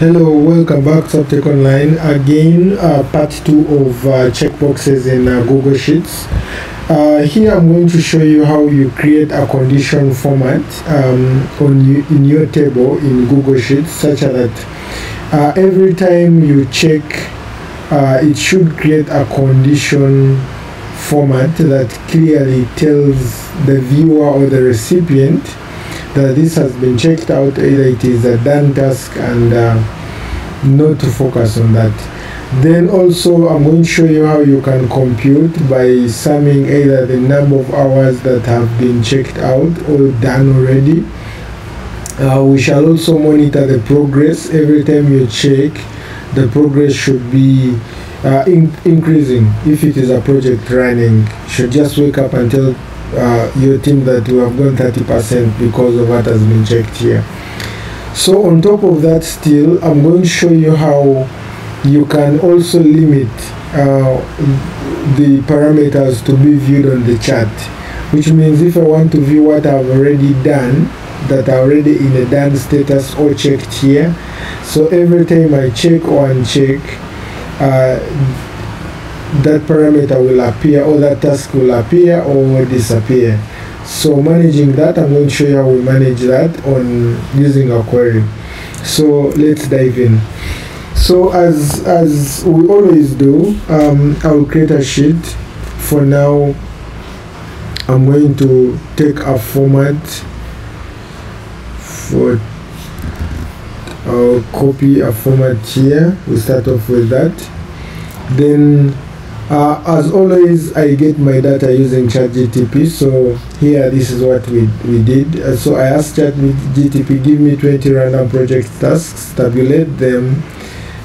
Hello, welcome back to Sabtech Online. Again, uh, part two of uh, checkboxes in uh, Google Sheets. Uh, here I'm going to show you how you create a condition format um, on you, in your table in Google Sheets such that uh, every time you check, uh, it should create a condition format that clearly tells the viewer or the recipient that this has been checked out either it is a done task and uh, not to focus on that. Then also I'm going to show you how you can compute by summing either the number of hours that have been checked out or done already. Uh, we shall also monitor the progress. Every time you check the progress should be uh, in increasing. If it is a project running should just wake up and tell uh, team that we have gone 30% because of what has been checked here. So on top of that still, I'm going to show you how you can also limit uh, the parameters to be viewed on the chart, which means if I want to view what I've already done, that are already in a done status or checked here, so every time I check or uncheck, uh, that parameter will appear or that task will appear or disappear. So managing that i'm going to show you how we manage that on using a query. So let's dive in. So as as we always do um, i will create a sheet. For now i'm going to take a format for I'll copy a format here. We start off with that. Then uh, as always, I get my data using ChatGTP. So here, this is what we, we did. Uh, so I asked ChatGTP, give me 20 random project tasks, tabulate them,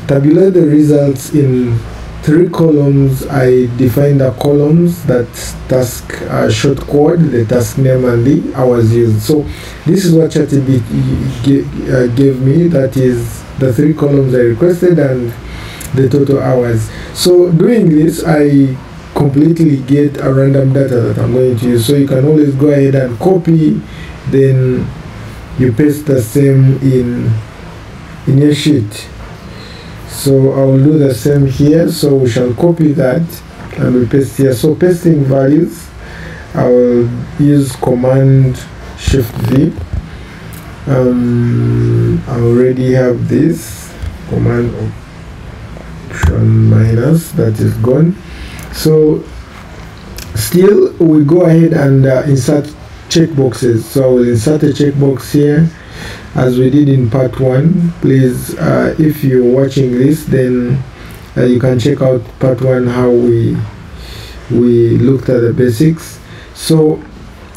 tabulate the results in three columns. I defined the columns that task uh, short code, the task name and the hours used. So this is what ChatGPT uh, gave me. That is the three columns I requested and the total hours. So doing this, I completely get a random data that I'm going to use. So you can always go ahead and copy, then you paste the same in in your sheet. So I will do the same here. So we shall copy that and we paste here. So pasting values, I will use Command Shift V. Um, I already have this command minus that is gone. So still we go ahead and uh, insert checkboxes. So I will insert a checkbox here as we did in part one. Please uh, if you're watching this then uh, you can check out part one how we we looked at the basics. So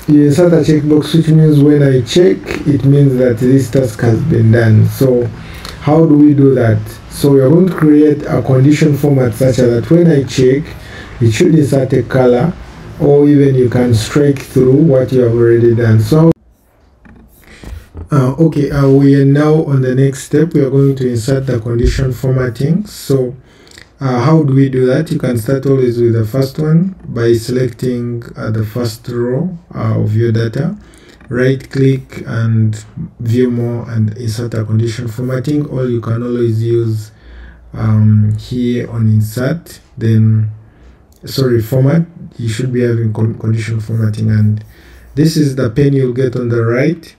you insert a checkbox which means when I check it means that this task has been done. So how do we do that so we are going to create a condition format such that when I check, it should insert a color or even you can strike through what you have already done. So uh, okay, uh, we are now on the next step. We are going to insert the condition formatting. So uh, how do we do that? You can start always with the first one by selecting uh, the first row uh, of your data right click and view more and insert a condition formatting or you can always use um, here on insert then sorry format. You should be having con condition formatting and this is the pane you'll get on the right.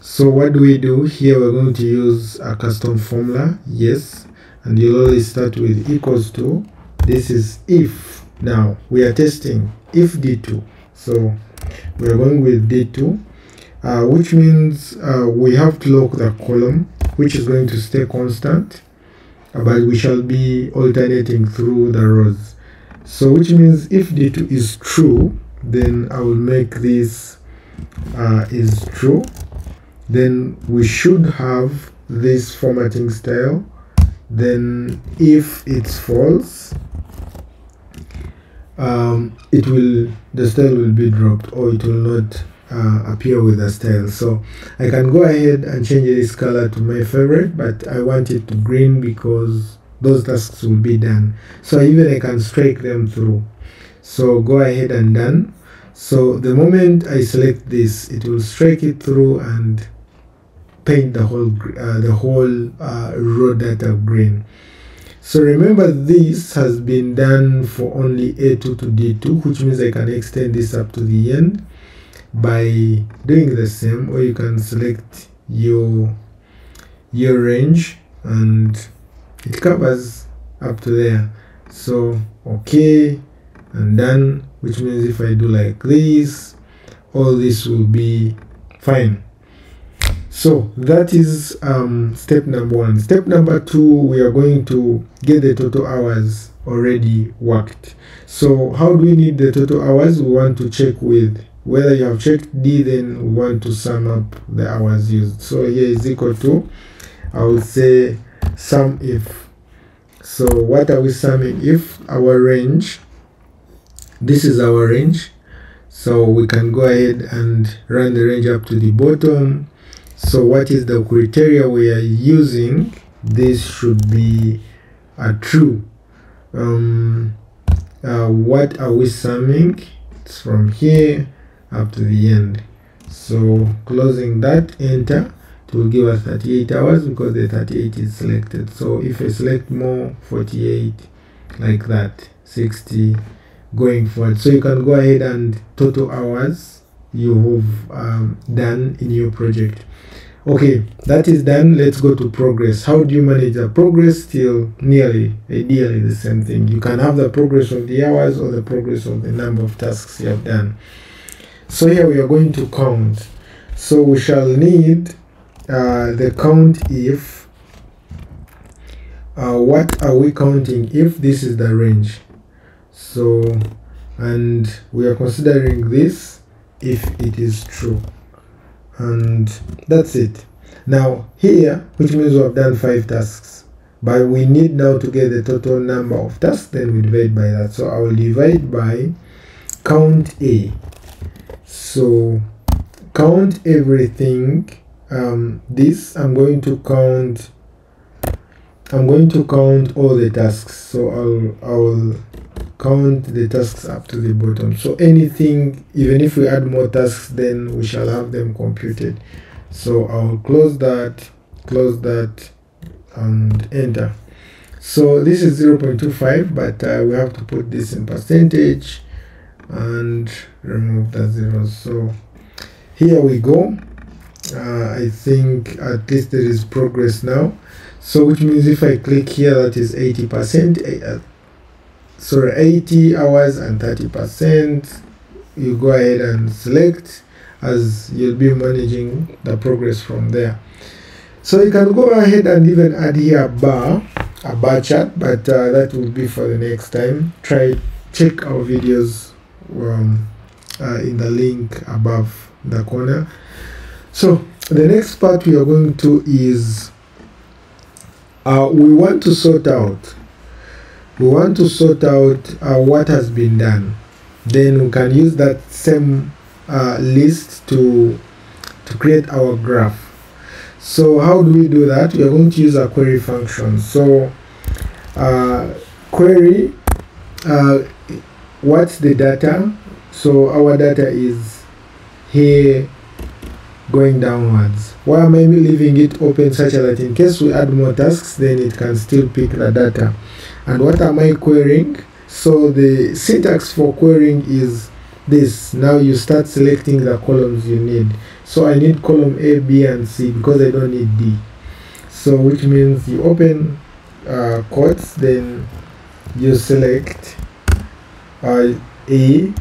So what do we do? Here we're going to use a custom formula yes and you'll always start with equals to this is if. Now we are testing if d2 so we're going with d2 uh, which means uh, we have to lock the column which is going to stay constant uh, but we shall be alternating through the rows. So which means if d2 is true then I will make this uh, is true. Then we should have this formatting style. Then if it's false um, it will the style will be dropped or it will not uh, appear with a style. So I can go ahead and change this color to my favorite but I want it to green because those tasks will be done. So even I can strike them through. So go ahead and done. So the moment I select this it will strike it through and paint the whole uh, the whole uh, row data green. So remember this has been done for only a2 to d2 which means i can extend this up to the end by doing the same or you can select your your range and it covers up to there. So okay and done which means if I do like this all this will be fine. So that is um, step number one. Step number two we are going to get the total hours already worked. So how do we need the total hours? We want to check with whether you have checked D then we want to sum up the hours used. So here is equal to I would say sum if. So what are we summing if? Our range. This is our range. So we can go ahead and run the range up to the bottom. So what is the criteria we are using? This should be a true. Um, uh, what are we summing? It's from here up to the end. So closing that enter it will give us 38 hours because the 38 is selected. So if I select more 48 like that 60 going forward. So you can go ahead and total hours you have um, done in your project. Okay that is done. Let's go to progress. How do you manage the progress still nearly ideally the same thing? You can have the progress of the hours or the progress of the number of tasks you have done so here we are going to count. So we shall need uh, the count if uh, what are we counting if this is the range? So and we are considering this if it is true. And that's it. Now here which means we have done five tasks. But we need now to get the total number of tasks then we divide by that. So i will divide by count a so count everything um, this I'm going to count I'm going to count all the tasks. So I'll I'll count the tasks up to the bottom. So anything even if we add more tasks then we shall have them computed. So I'll close that close that and enter. So this is 0.25 but uh, we have to put this in percentage and remove the zeros so here we go. Uh, I think at least there is progress now. So which means if I click here that is 80 percent uh, sorry 80 hours and 30 percent. You go ahead and select as you'll be managing the progress from there. So you can go ahead and even add here a bar a bar chart but uh, that will be for the next time. Try check our videos um, uh, in the link above the corner. So the next part we are going to is uh, we want to sort out we want to sort out uh, what has been done. Then we can use that same uh, list to to create our graph. So how do we do that? We are going to use a query function. So uh, query uh, what's the data so our data is here going downwards. Why am I leaving it open such that in case we add more tasks, then it can still pick the data. And what am I querying? So the syntax for querying is this. Now you start selecting the columns you need. So I need column A, B, and C because I don't need D. So which means you open uh, quotes, then you select uh, A,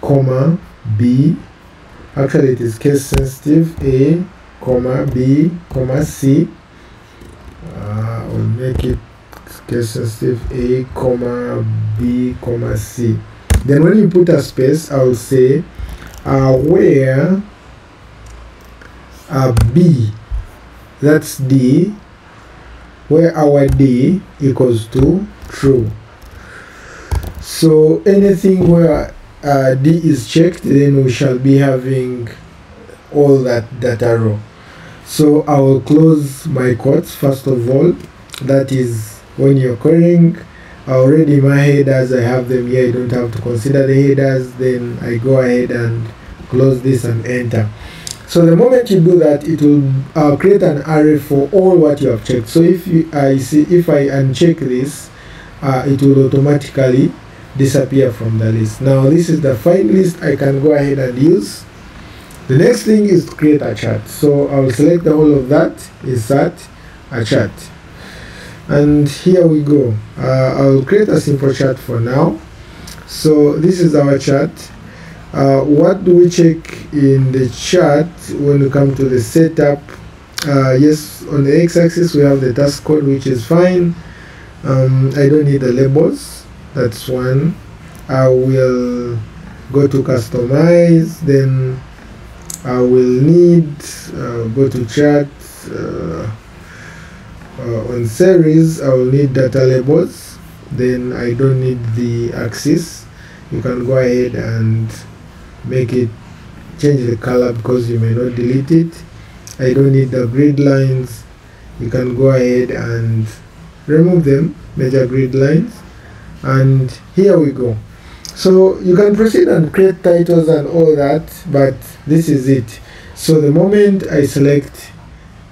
comma, B, actually it is case sensitive a comma b comma c. Uh, will make it case sensitive a comma b comma c. Then when you put a space i will say uh, where uh, b. That's d. Where our d equals to true so anything where uh, D is checked then we shall be having all that data row. So I will close my quotes first of all. That is when you're querying already my headers I have them here. I don't have to consider the headers. Then I go ahead and close this and enter. So the moment you do that it will uh, create an array for all what you have checked. So if you, I see if I uncheck this uh, it will automatically disappear from the list. Now this is the find list I can go ahead and use. The next thing is to create a chart so I will select the whole of that is that insert a chart and here we go. Uh, I'll create a simple chart for now. So this is our chart uh, what do we check in the chart when we come to the setup? Uh, yes on the x-axis we have the task code which is fine. Um, I don't need the labels that's one. I will go to customize then I will need uh, go to chart uh, uh, on series I will need data labels. Then I don't need the axis. You can go ahead and make it change the color because you may not delete it. I don't need the grid lines. You can go ahead and remove them major grid lines and here we go. So you can proceed and create titles and all that but this is it. So the moment I select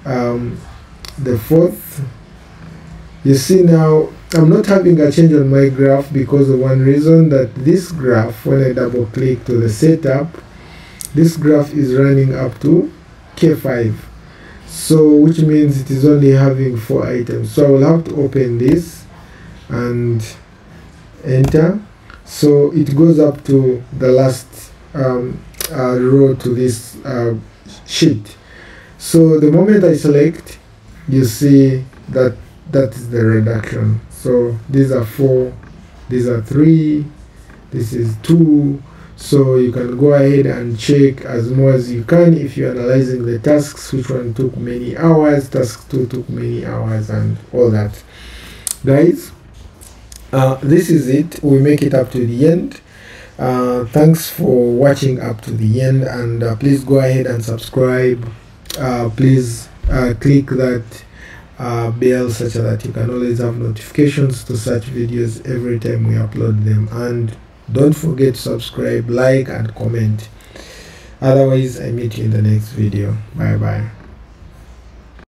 um, the fourth you see now I'm not having a change on my graph because of one reason that this graph when I double click to the setup this graph is running up to K5 so which means it is only having four items. So I will have to open this and enter. So it goes up to the last um, uh, row to this uh, sheet. So the moment I select you see that that is the reduction. So these are four these are three this is two. So you can go ahead and check as more as you can if you're analyzing the tasks which one took many hours task two took many hours and all that. Guys uh, this is it. We make it up to the end. Uh, thanks for watching up to the end and uh, please go ahead and subscribe. Uh, please uh, click that bell such that you can always have notifications to such videos every time we upload them. And don't forget to subscribe like and comment. Otherwise i meet you in the next video. Bye bye